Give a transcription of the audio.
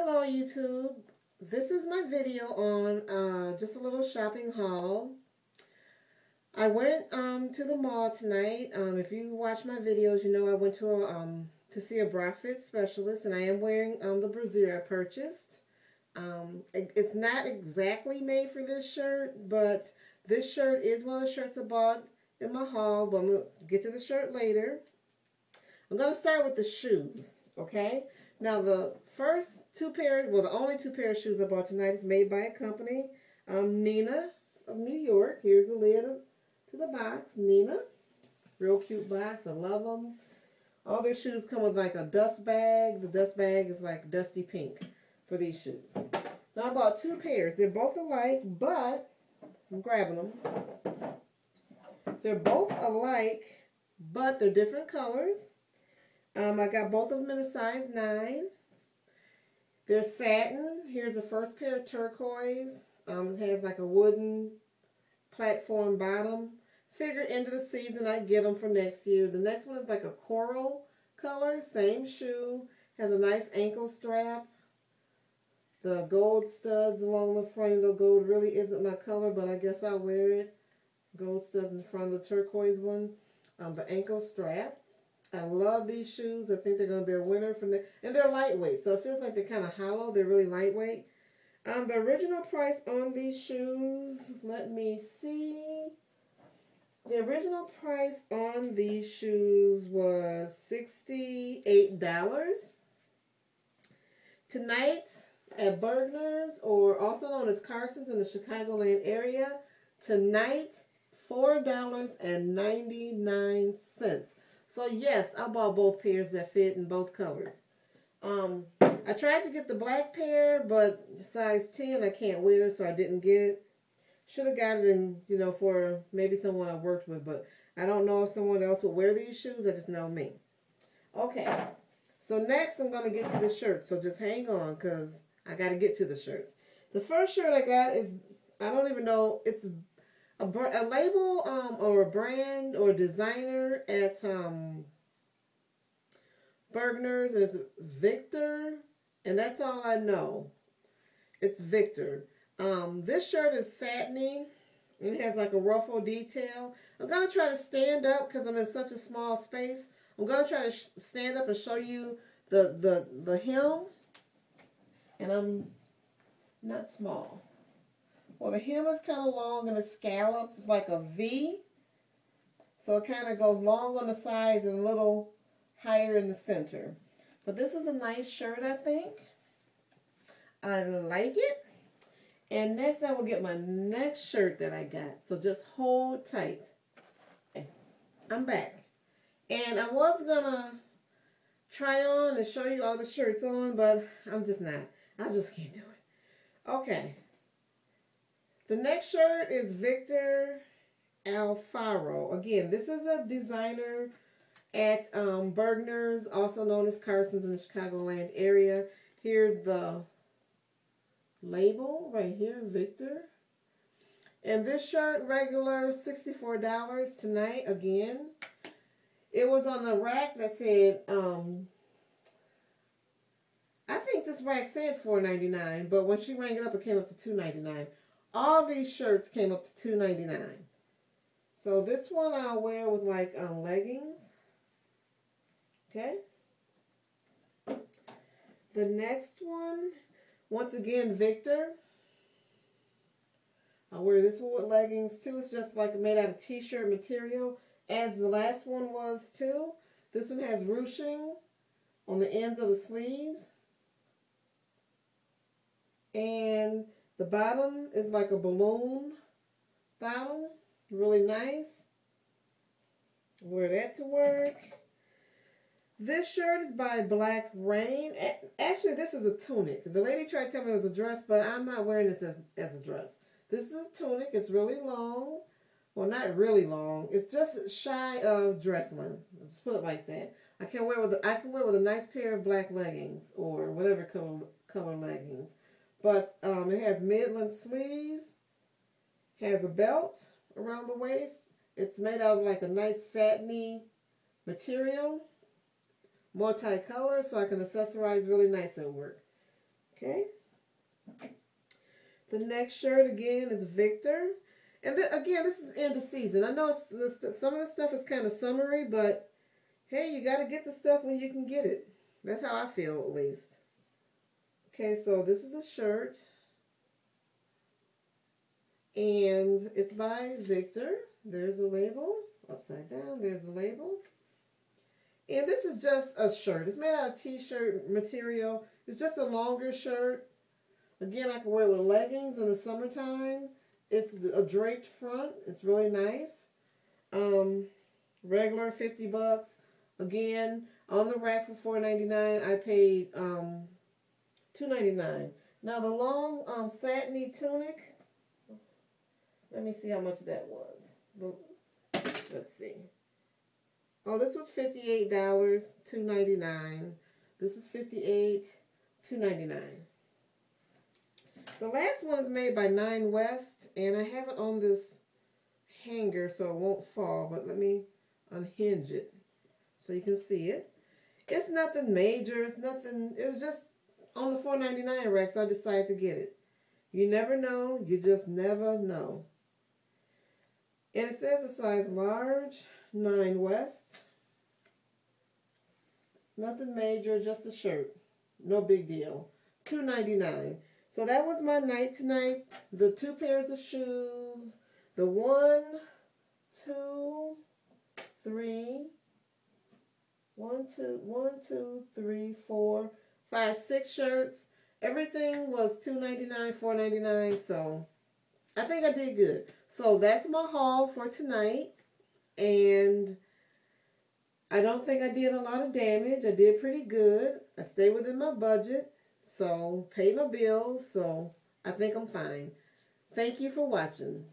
Hello YouTube. This is my video on uh, just a little shopping haul. I went um, to the mall tonight. Um, if you watch my videos, you know I went to a, um, to see a bra fit specialist and I am wearing um, the brassiere I purchased. Um, it, it's not exactly made for this shirt, but this shirt is one of the shirts I bought in my haul, but I'm going to get to the shirt later. I'm going to start with the shoes, okay? Now the first two pairs, well the only two pair of shoes I bought tonight is made by a company, um, Nina of New York. Here's the lid to the box, Nina. Real cute box, I love them. All their shoes come with like a dust bag. The dust bag is like dusty pink for these shoes. Now I bought two pairs. They're both alike, but I'm grabbing them. They're both alike, but they're different colors. Um, I got both of them in a size 9. They're satin. Here's the first pair of turquoise. Um, it has like a wooden platform bottom. Figure into the season I get them for next year. The next one is like a coral color. Same shoe. Has a nice ankle strap. The gold studs along the front of the gold really isn't my color, but I guess I'll wear it. Gold studs in front of the turquoise one. Um, the ankle strap. I love these shoes. I think they're going to be a winner for the, and they're lightweight, so it feels like they're kind of hollow. They're really lightweight. Um, the original price on these shoes, let me see. The original price on these shoes was $68. Tonight at Bergner's, or also known as Carson's in the Chicagoland area, tonight $4.99. So yes, I bought both pairs that fit in both colors. Um, I tried to get the black pair, but size 10 I can't wear, so I didn't get it. Should have got it in, you know, for maybe someone I worked with, but I don't know if someone else would wear these shoes. I just know me. Okay, so next I'm going to get to the shirts, so just hang on because I got to get to the shirts. The first shirt I got is, I don't even know, it's a, a label um, or a brand or designer at um, Bergner's is Victor, and that's all I know. It's Victor. Um, this shirt is satiny. and It has like a ruffle detail. I'm going to try to stand up because I'm in such a small space. I'm going to try to stand up and show you the, the, the hem. And I'm not small. Well, the hem is kind of long and it's scalloped. It's like a V. So it kind of goes long on the sides and a little higher in the center. But this is a nice shirt, I think. I like it. And next I will get my next shirt that I got. So just hold tight. Eh, I'm back. And I was going to try on and show you all the shirts on, but I'm just not. I just can't do it. Okay. The next shirt is Victor Alfaro. Again, this is a designer at um, Bergner's, also known as Carson's in the Chicagoland area. Here's the label right here, Victor. And this shirt, regular $64 tonight, again. It was on the rack that said, um, I think this rack said $4.99, but when she rang it up, it came up to $2.99. All these shirts came up to $2.99. So this one I'll wear with like um, leggings. Okay. The next one, once again, Victor. I'll wear this one with leggings too. It's just like made out of t-shirt material as the last one was too. This one has ruching on the ends of the sleeves. And the bottom is like a balloon bottom. Really nice. Wear that to work. This shirt is by Black Rain. Actually, this is a tunic. The lady tried to tell me it was a dress, but I'm not wearing this as, as a dress. This is a tunic. It's really long. Well, not really long. It's just shy of dress length. Just put it like that. I can wear with I can wear with a nice pair of black leggings or whatever color color leggings. But um, it has mid-length sleeves, has a belt around the waist. It's made out of like a nice satiny material, multicolor, so I can accessorize really nice at work. Okay. The next shirt again is Victor. And then, again, this is end of season. I know some of the stuff is kind of summery, but hey, you got to get the stuff when you can get it. That's how I feel, at least. Okay, so this is a shirt. And it's by Victor. There's a label. Upside down, there's a label. And this is just a shirt. It's made out of t-shirt material. It's just a longer shirt. Again, I can wear it with leggings in the summertime. It's a draped front. It's really nice. Um, regular 50 bucks. Again, on the rack for $4.99, I paid um, $2.99. Now the long um, satiny tunic, let me see how much that was. Let's see. Oh, this was $58, $2.99. This is $58, $2.99. The last one is made by Nine West, and I have it on this hanger so it won't fall, but let me unhinge it so you can see it. It's nothing major. It's nothing. It was just on the $4.99 rack, so I decided to get it. You never know. You just never know. And it says a size large, Nine West. Nothing major, just a shirt. No big deal. $2.99. So that was my night tonight. The two pairs of shoes. The one, two, three, one, two, one, two, three, four, five, six shirts. Everything was two ninety nine, four ninety nine. So I think I did good. So that's my haul for tonight. And I don't think I did a lot of damage. I did pretty good. I stayed within my budget. So, pay my bills, so I think I'm fine. Thank you for watching.